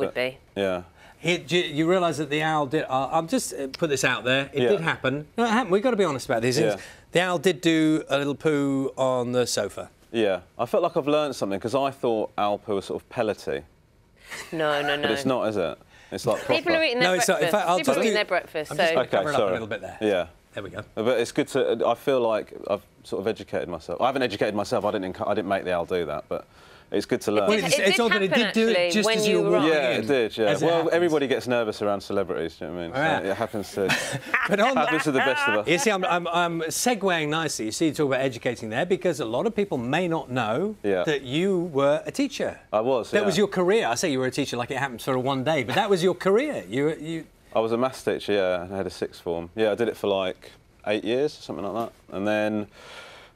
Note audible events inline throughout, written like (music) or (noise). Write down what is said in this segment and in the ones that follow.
would be. Yeah. He, do you, you realise that the owl did. Uh, I'll just uh, put this out there. It Yeah. did happen. No, it happened. We've got to be honest about these things. Yeah. The owl did do a little poo on the sofa. Yeah. I felt like I've learned something because I thought Alpo was sort of pellety, No, no, no. but it's not, is it? It's like proper. People are eating their No, it's not. In fact, I'll People just are eating their breakfast. I'm So just Okay, cover it up sorry. a little bit there. Yeah. There we go. But it's good to. I feel like I've sort of educated myself. I haven't educated myself. I didn't. I didn't make the owl do that, but it's good to learn. Well, did- it's, it it's did odd that it happen, did do it actually, just when as you you were were walking yeah, in, it did. Yeah. as Well, happens. everybody gets nervous around celebrities. Do you know what I mean? So it happens to (laughs) But on happens to the best of us. You see, I'm, I'm, I'm segueing nicely. You see, you talk about educating there because a lot of people may not know Yeah. that you were a teacher. I was. That yeah. was your career. I say you were a teacher like it happened sort of one day, but that was your career. You, were- you. I was a maths teacher, yeah, I had a sixth form. Yeah, I did it for like eight years, or something like that. And then,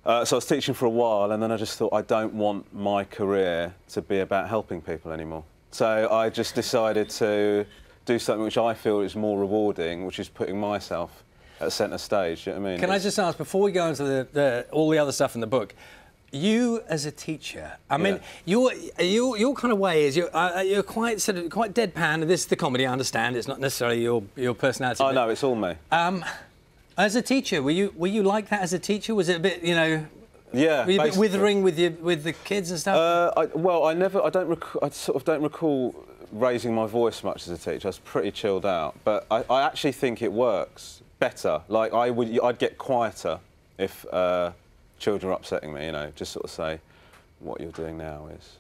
uh, so I was teaching for a while, and then I just thought I don't want my career to be about helping people anymore. So I just decided to do something which I feel is more rewarding, which is putting myself at centre stage. You know what I mean? Can I just ask before we go into the, the, all the other stuff in the book? You as a teacher, I mean, Yeah. your, your your kind of way is you're uh, you're quite sort of quite deadpan. This is the comedy, I understand. It's not necessarily your your personality. I but- know it's all me. Um, as a teacher, were you were you like that as a teacher? Was it a bit, you know, yeah. were you a bit withering with your with the kids and stuff? Uh, I, well, I never, I don't, rec- I sort of don't recall raising my voice much as a teacher. I was pretty chilled out, but I, I actually think it works better. Like I would, I'd get quieter if uh, children are upsetting me. You know, just sort of say, "What you're doing now is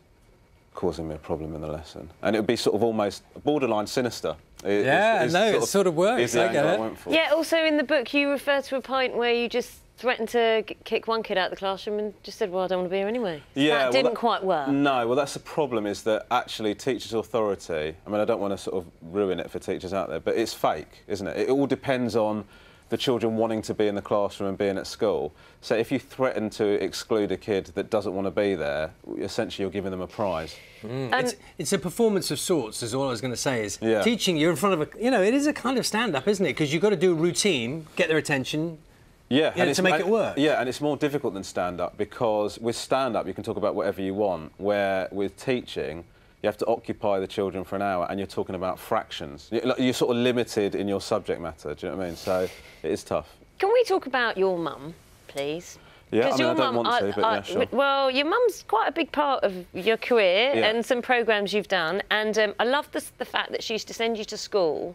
causing me a problem in the lesson," and it would be sort of almost borderline sinister. It- Yeah, it's- it's no, it sort of works, is I get it. went for. Yeah, also in the book, you refer to a point where you just threatened to g- kick one kid out of the classroom and just said, well, I don't want to be here anyway. So Yeah, that well, didn't that- quite work. No, well, that's the problem is that actually teachers' authority, I mean, I don't want to sort of ruin it for teachers out there, but it's fake, isn't it? It all depends on the children wanting to be in the classroom and being at school. So if you threaten to exclude a kid that doesn't want to be there, essentially you're giving them a prize. Mm. Um, it's, it's a performance of sorts, is all I was going to say. Is Yeah. teaching you're in front of a, you know, it is a kind of stand-up, isn't it? Because you've got to do a routine, get their attention. Yeah, Yeah, to make it work. Yeah, and it's more difficult than stand up because with stand up you can talk about whatever you want. Where with teaching, you have to occupy the children for an hour, and you're talking about fractions. You're sort of limited in your subject matter. Do you know what I mean? So it is tough. Can we talk about your mum, please? Yeah, I mean, I your don't mum- want to, but yeah, sure. Well, your mum's quite a big part of your career Yeah. and some programmes you've done. And um, I love the, the fact that she used to send you to school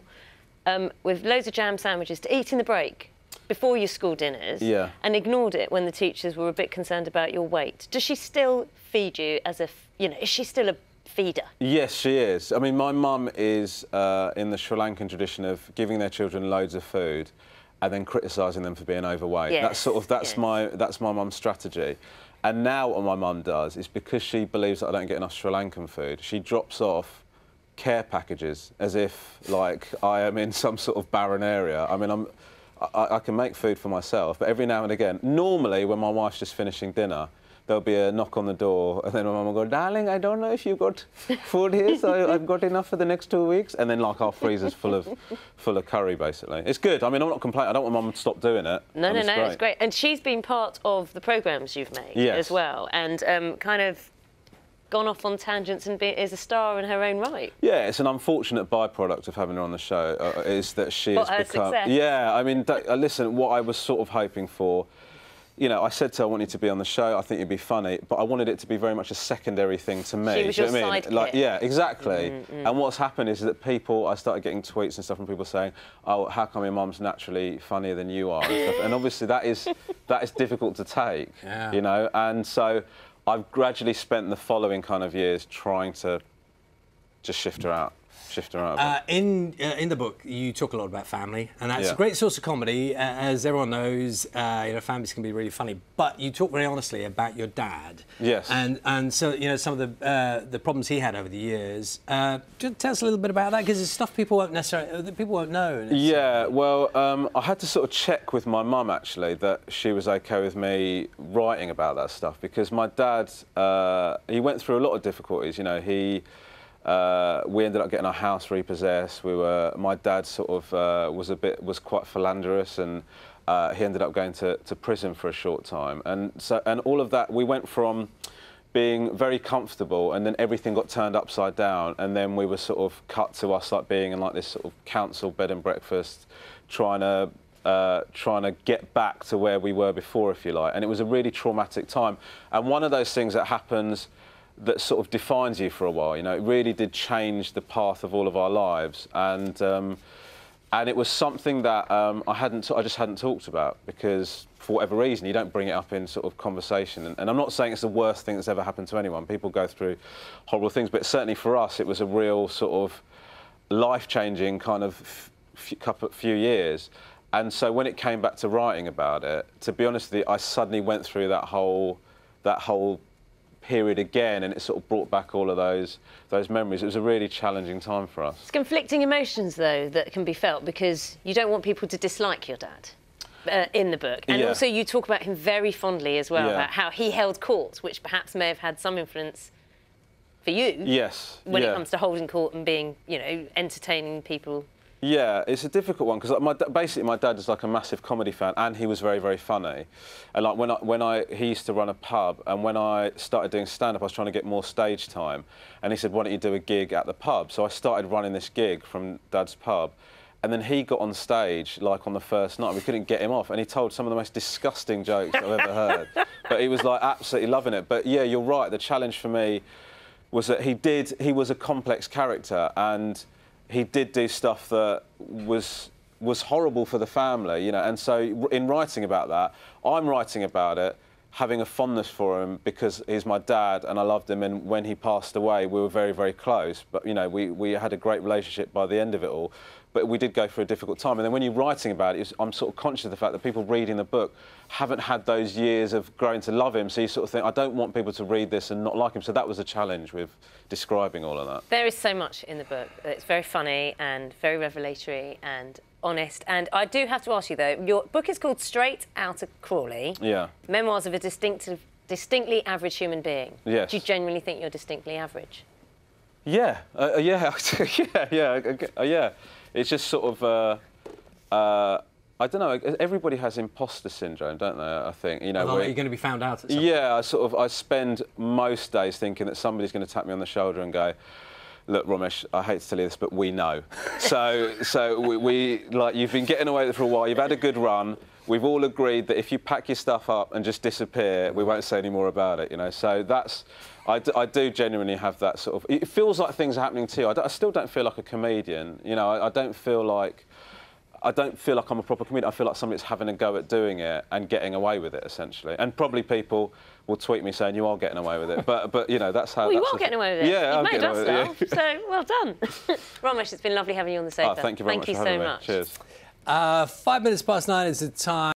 um, with loads of jam sandwiches to eat in the break before your school dinners Yeah. and ignored it when the teachers were a bit concerned about your weight. Does she still feed you as if, you know, is she still a feeder? Yes, she is. I mean, my mum is uh, in the Sri Lankan tradition of giving their children loads of food and then criticising them for being overweight. Yes, That's sort of that's yes. my that's my mum's strategy. And now what my mum does is because she believes that I don't get enough Sri Lankan food, she drops off care packages as if like I am in (laughs) some sort of barren area. I mean, I'm. I, I can make food for myself, but every now and again, normally when my wife's just finishing dinner, there'll be a knock on the door, and then my mum will go, "Darling, I don't know if you've got food here, so (laughs) I've got enough for the next two weeks." And then like our freezer's full of full of curry, basically. It's good. I mean, I'm not complaining. I don't want mum to stop doing it. No, and no, no, it's great. And she's been part of the programmes you've made Yes. as well, and um, kind of gone off on tangents and be, is a star in her own right. Yeah, it's an unfortunate byproduct of having her on the show uh, is that she has become. success? Yeah, I mean, uh, listen, what I was sort of hoping for. You know, I said to her, I want you to be on the show. I think you'd be funny, but I wanted it to be very much a secondary thing to me. She was do you your know what I mean? sidekick. Like, yeah, exactly. Mm, mm, mm. And what's happened is that people, I started getting tweets and stuff from people saying, "Oh, how come your mum's naturally funnier than you are?" And, stuff. and obviously, that is that is difficult to take. (laughs) Yeah. You know, and so I've gradually spent the following kind of years trying to just shift her out, shift her out. Uh, in uh, in the book, you talk a lot about family, and that's Yeah. a great source of comedy. Uh, as everyone knows, uh, you know, families can be really funny. But you talk very honestly about your dad. Yes. And and so you know some of the uh, the problems he had over the years. Uh, just tell us a little bit about that because it's stuff people won't necessarily people won't know. Yeah, well, um, I had to sort of check with my mum actually that she was okay with me writing about that stuff because my dad, uh, he went through a lot of difficulties. You know, he, uh, we ended up getting our house repossessed. We were, my dad sort of uh, was a bit, was quite philanderous and. Uh, he ended up going to, to prison for a short time, and so and all of that. We went from being very comfortable, and then everything got turned upside down, and then we were sort of cut to us like being in like this sort of council bed and breakfast, trying to uh, trying to get back to where we were before, if you like. And it was a really traumatic time. And one of those things that happens that sort of defines you for a while. You know, it really did change the path of all of our lives. And um, and it was something that um, I hadn't, I just hadn't talked about because for whatever reason you don't bring it up in sort of conversation. And, and I'm not saying it's the worst thing that's ever happened to anyone. People go through horrible things, but certainly for us, it was a real sort of life-changing kind of couple, few years. And so when it came back to writing about it, to be honest with you, I suddenly went through that whole that whole period again, and it sort of brought back all of those those memories. It was a really challenging time for us. It's conflicting emotions though that can be felt because you don't want people to dislike your dad. Uh, in the book, and Yeah. also you talk about him very fondly as well Yeah. about how he held court, which perhaps may have had some influence for you Yes. when yeah. it comes to holding court and being, you know, entertaining people. Yeah, it's a difficult one because my, basically my dad is like a massive comedy fan, and he was very, very funny. And like when I, when I, he used to run a pub, and when I started doing stand-up, I was trying to get more stage time, and he said, "Why don't you do a gig at the pub?" So I started running this gig from Dad's pub, and then he got on stage like on the first night. We couldn't get him off, and he told some of the most disgusting jokes I've ever heard. (laughs) But he was like absolutely loving it. But yeah, you're right. The challenge for me was that he did he was a complex character and he did do stuff that was was horrible for the family you know and so in writing about that i'm writing about it having a fondness for him because he's my dad and i loved him and when he passed away we were very very close but you know we, we had a great relationship by the end of it all but we did go through a difficult time and then when you're writing about it i'm sort of conscious of the fact that people reading the book haven't had those years of growing to love him so you sort of think i don't want people to read this and not like him so that was a challenge with describing all of that There is so much in the book. It's very funny and very revelatory and honest. And I do have to ask you though, your book is called Straight Outta Crawley. yeah Memoirs of a distinctive, distinctly average human being. Yes. Do you genuinely think you're distinctly average? Yeah, uh, uh, yeah, (laughs) yeah, yeah, uh, yeah. It's just sort of, uh, uh, I don't know. Everybody has imposter syndrome, don't they? I think you know. Although you're going to be found out at some yeah, I sort of I spend most days thinking that somebody's going to tap me on the shoulder and go, "Look, Romesh, I hate to tell you this, but we know." so, so we, we like you've been getting away with it for a while. You've had a good run. We've all agreed that if you pack your stuff up and just disappear, we won't say any more about it. You know, so that's. I do, I do genuinely have that sort of. It feels like things are happening to you. I, I still don't feel like a comedian. You know, I, I don't feel like. I don't feel like I'm a proper comedian. I feel like somebody's having a go at doing it and getting away with it, essentially. And probably people will tweet me saying you are getting away with it. But, but you know, that's how. Well, you are getting away with it. Yeah, You've I'm made getting us away with laugh, it. yeah. so well done. (laughs) Romesh, it's been lovely having you on the oh, sofa. Oh, thank you very thank much you so me. much. Cheers. Uh, five minutes past nine is the time.